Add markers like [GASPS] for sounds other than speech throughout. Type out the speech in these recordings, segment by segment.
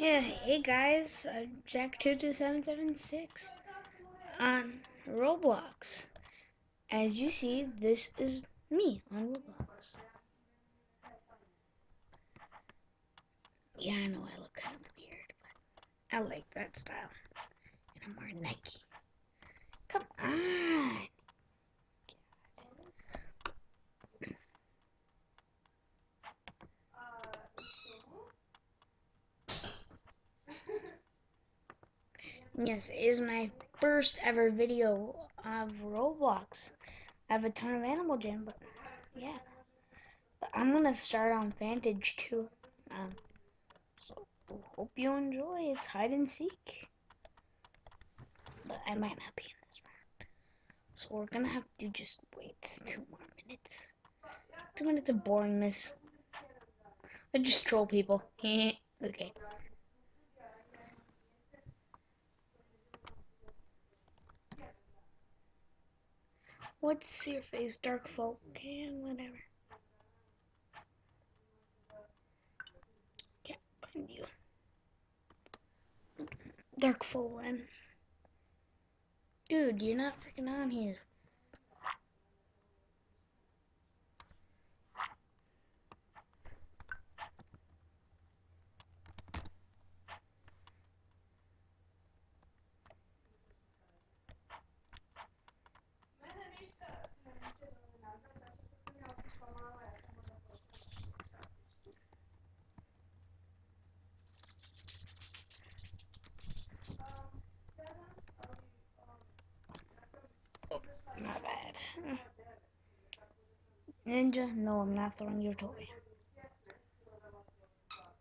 Yeah, hey guys, I'm Jack22776 on Roblox. As you see, this is me on Roblox. Yeah, I know I look kind of weird, but I like that style. And I'm wearing Nike. Come on! Yes, it is my first ever video of Roblox. I have a ton of Animal Jam, but yeah. But I'm gonna start on Vantage too. Um, so hope you enjoy. It's hide and seek. But I might not be in this round. So we're gonna have to just wait two more minutes. Two minutes of boringness. I just troll people. [LAUGHS] okay. What's your face, dark? Okay, whatever. Can't find you. Dark Fallen. Dude, you're not freaking on here. My bad. Ninja, no, I'm not throwing your toy.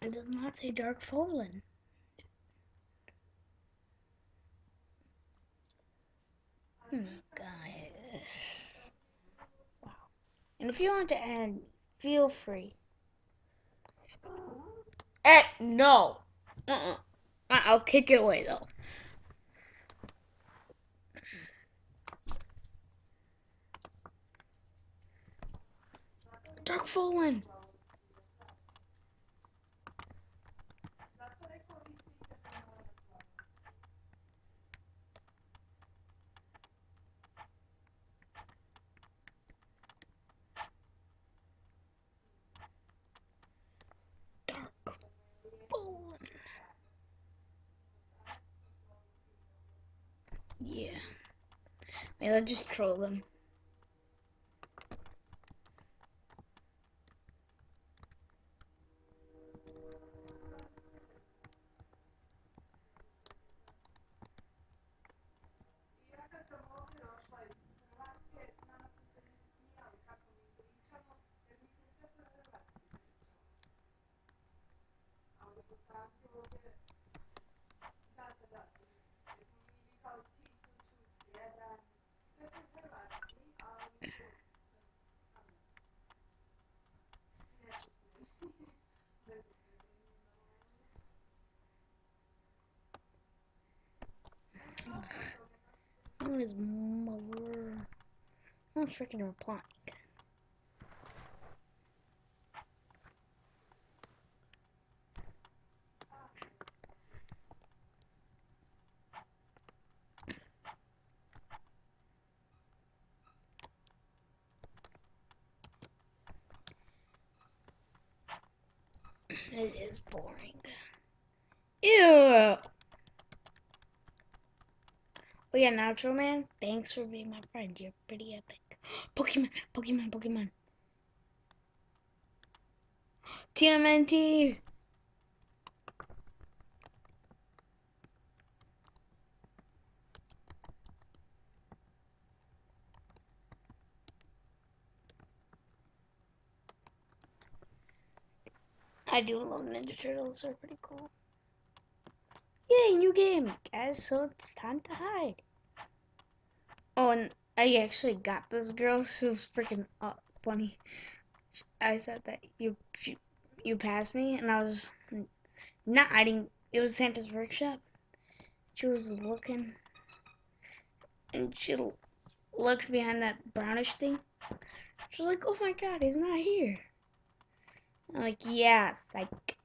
It does not say Dark Fallen. Oh guys. Wow. And if you want to add feel free. Eh, no. Uh-uh. I'll kick it away though. Dark Fallen. Yeah. Maybe I'll just troll them. What is more? Not freaking replying. It is boring. Ew. Oh yeah, Natural Man, thanks for being my friend. You're pretty epic. [GASPS] Pokemon, Pokemon, Pokemon. TMNT. I do love Ninja Turtles. They're pretty cool. Yay, new game, guys. So it's time to hide. Oh, and I actually got this girl. She was freaking funny. I said that you you, you passed me, and I was not hiding. It was Santa's workshop. She was looking, and she looked behind that brownish thing. She was like, "Oh my God, he's not here." I'm like, "Yeah, psych."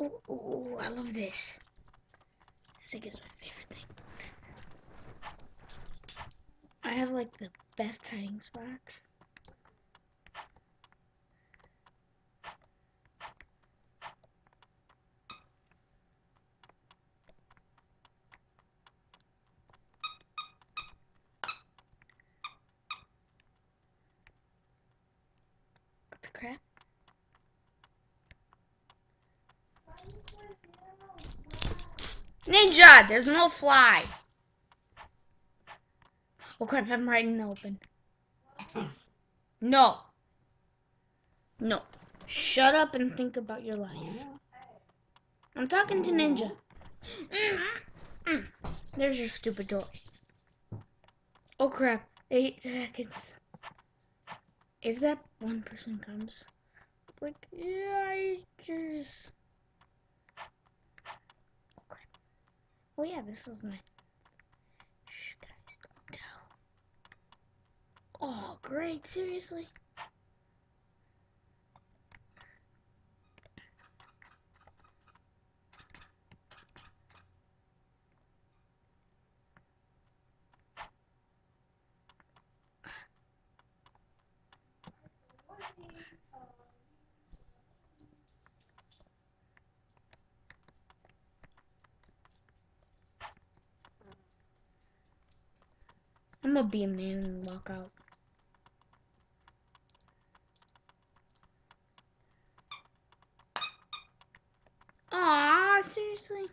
Oh, oh, I love this. Sig is my favorite thing. I have like the best hiding spot. What the crap? Ninja, there's no fly. Oh crap, I'm right in the open. No. No. Shut up and think about your life. I'm talking to Ninja. [CLEARS THROAT] There's your stupid toy. Oh crap. Eight seconds. If that one person comes, like, yikers. Oh. Oh yeah, this is my. Shh, guys, don't tell. Oh, great, seriously? I'm gonna be a man and walk out. Seriously?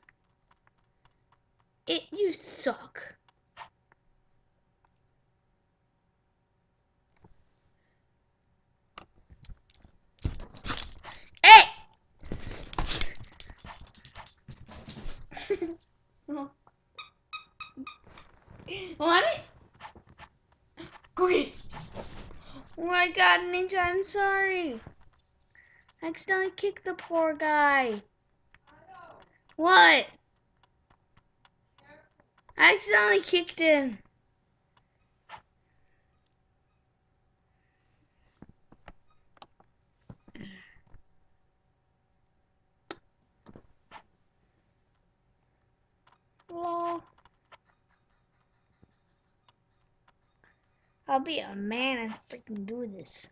It, you suck. Hey! [LAUGHS] what? Great. Oh my god, Ninja, I'm sorry. I accidentally kicked the poor guy. What? I accidentally kicked him. Lol. I'll be a man and freaking do this.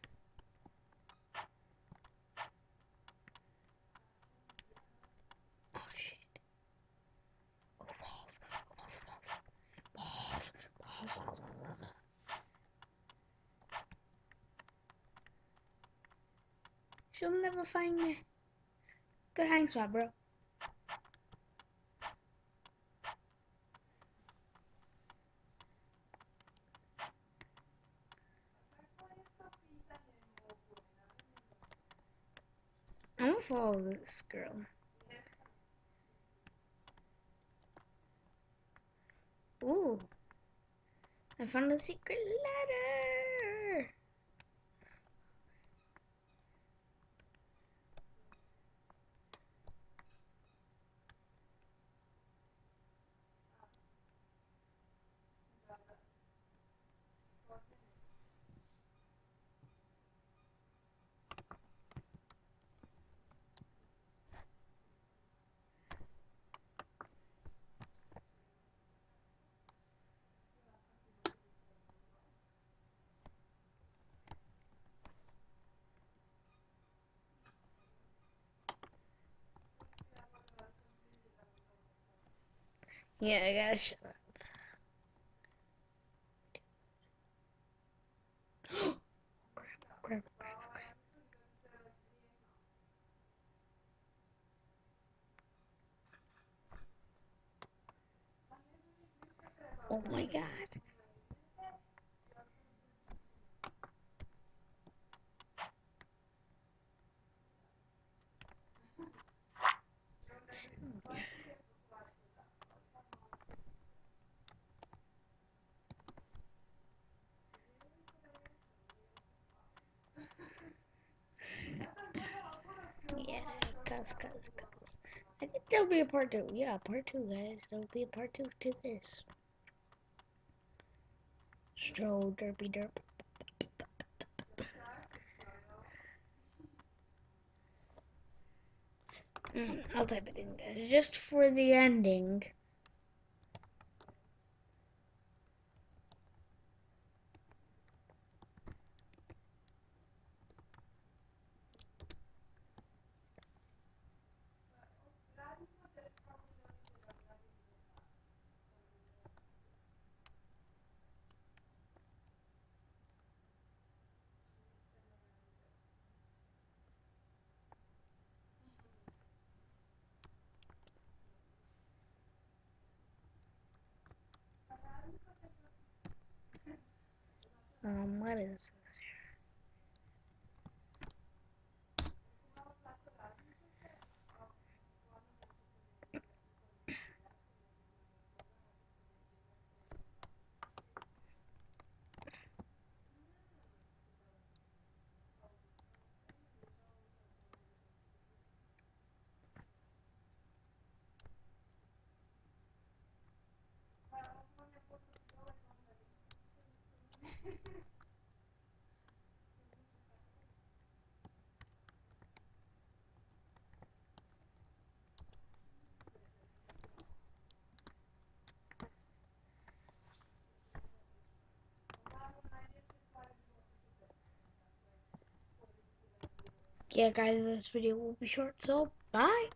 She'll never find me. Good hang spot, bro. I'm gonna follow this girl. Ooh. I found a secret letter. Yeah, I gotta shut up. crap, crap, crap, crap. Oh my god. Yeah, cuz, cuz, cuz. I think there'll be a part two. Yeah, part two, guys. There'll be a part two to this. Stroll, derpy, derp. Mm, I'll type it in just for the ending. Um, what is this? Yeah, guys, this video will be short, so bye.